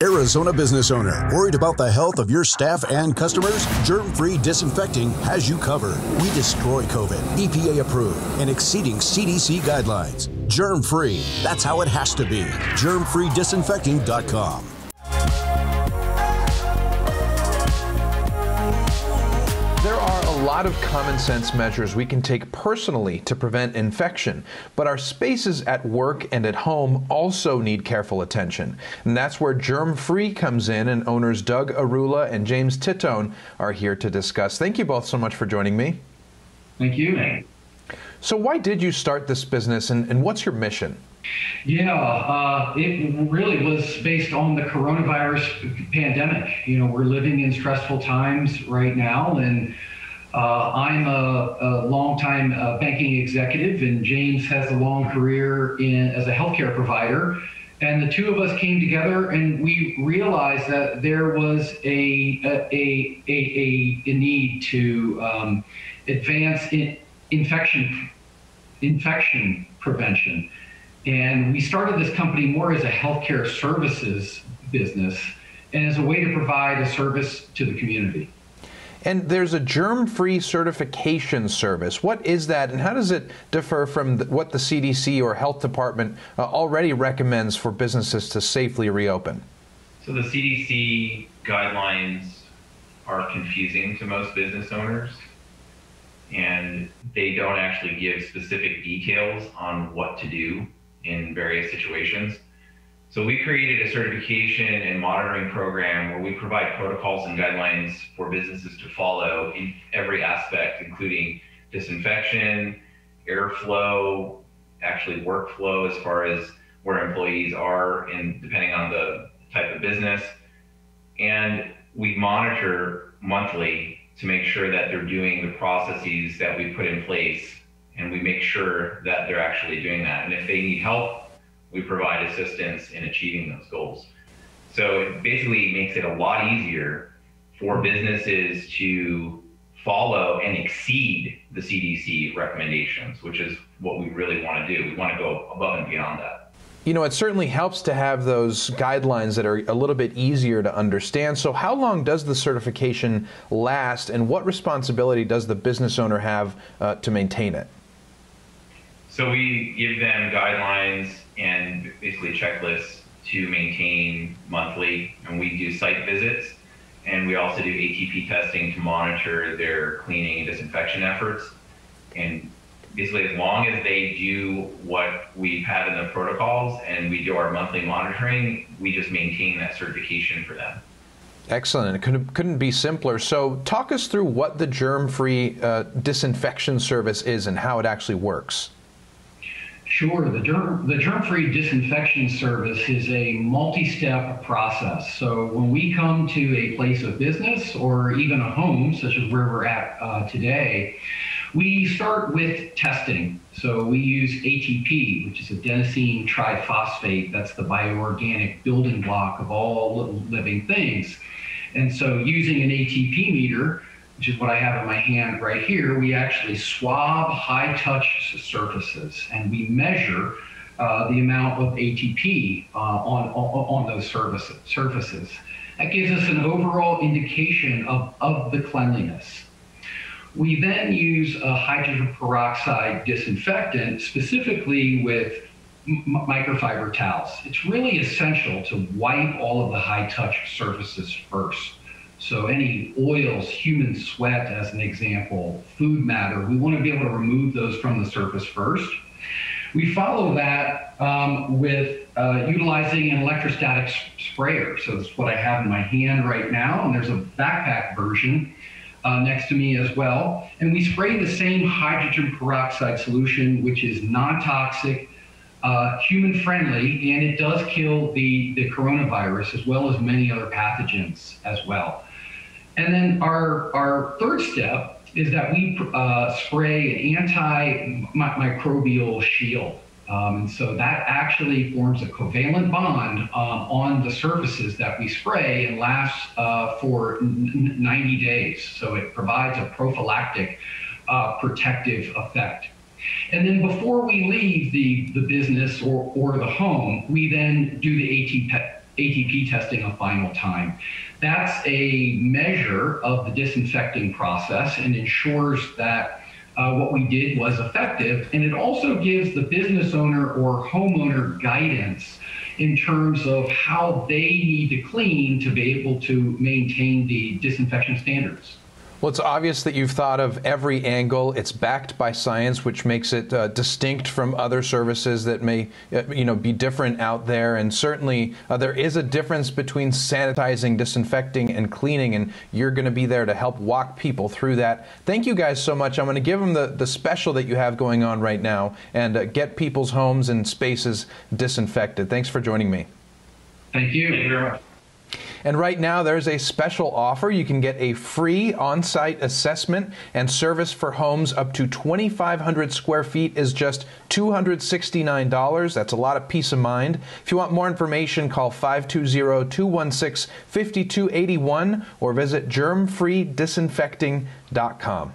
Arizona business owner, worried about the health of your staff and customers? Germ free disinfecting has you covered. We destroy COVID, EPA approved, and exceeding CDC guidelines. Germ free, that's how it has to be. Germfreedisinfecting.com. lot of common sense measures we can take personally to prevent infection, but our spaces at work and at home also need careful attention. And that's where Germ Free comes in, and owners Doug Airulla and James Titone are here to discuss. Thank you both so much for joining me. Thank you. So, why did you start this business, and, and what's your mission? Yeah, uh, it really was based on the coronavirus pandemic. You know, we're living in stressful times right now, and uh, I'm a, a longtime uh, banking executive, and James has a long career in, as a healthcare provider. And the two of us came together, and we realized that there was a a, a, a, a need to um, advance in infection infection prevention. And we started this company more as a healthcare services business and as a way to provide a service to the community. And there's a germ-free certification service. What is that, and how does it differ from what the CDC or health department uh, already recommends for businesses to safely reopen? So the CDC guidelines are confusing to most business owners, and they don't actually give specific details on what to do in various situations. So we created a certification and monitoring program where we provide protocols and guidelines for businesses to follow in every aspect, including disinfection, airflow, actually workflow as far as where employees are and depending on the type of business. And we monitor monthly to make sure that they're doing the processes that we put in place and we make sure that they're actually doing that. And if they need help, we provide assistance in achieving those goals. So it basically makes it a lot easier for businesses to follow and exceed the CDC recommendations, which is what we really want to do. We want to go above and beyond that. You know, it certainly helps to have those guidelines that are a little bit easier to understand. So, how long does the certification last, and what responsibility does the business owner have uh, to maintain it? So, we give them guidelines and basically checklists to maintain monthly. And we do site visits and we also do ATP testing to monitor their cleaning and disinfection efforts. And basically, as long as they do what we've had in the protocols and we do our monthly monitoring, we just maintain that certification for them. Excellent. It couldn't, be simpler. So, talk us through what the germ free uh, disinfection service is and how it actually works. Sure. The germ, the germ-free disinfection service is a multi-step process. So when we come to a place of business or even a home, such as where we're at uh, today, we start with testing. So we use ATP, which is adenosine triphosphate. That's the bioorganic building block of all living things. And so using an ATP meter, which is what I have in my hand right here, we actually swab high touch surfaces and we measure uh, the amount of ATP uh, on, on, those surfaces. That gives us an overall indication of, of the cleanliness. We then use a hydrogen peroxide disinfectant, specifically with microfiber towels. It's really essential to wipe all of the high touch surfaces first. So any oils, human sweat as an example, food matter, we want to be able to remove those from the surface first. We follow that um, with uh, utilizing an electrostatic sprayer. So that's what I have in my hand right now, and there's a backpack version uh, next to me as well. And we spray the same hydrogen peroxide solution, which is non-toxic, uh, human friendly, and it does kill the, the coronavirus as well as many other pathogens as well. And then our, our third step is that we uh, spray an antimicrobial shield. Um, and so that actually forms a covalent bond um, on the surfaces that we spray and lasts uh, for 90 days. So it provides a prophylactic uh, protective effect. And then before we leave the, the business or, or the home, we then do the ATP, ATP testing a final time. That's a measure of the disinfecting process and ensures that uh, what we did was effective. And it also gives the business owner or homeowner guidance in terms of how they need to clean to be able to maintain the disinfection standards. Well, it's obvious that you've thought of every angle. It's backed by science, which makes it uh, distinct from other services that may, uh, you know, be different out there. And certainly, uh, there is a difference between sanitizing, disinfecting, and cleaning. And you're going to be there to help walk people through that. Thank you guys so much. I'm going to give them the, the special that you have going on right now and uh, get people's homes and spaces disinfected. Thanks for joining me. Thank you. Thank you very much. And right now, there's a special offer. You can get a free on site assessment and service for homes up to 2,500 square feet is just $269. That's a lot of peace of mind. If you want more information, call 520 216 5281 or visit germfreedisinfecting.com.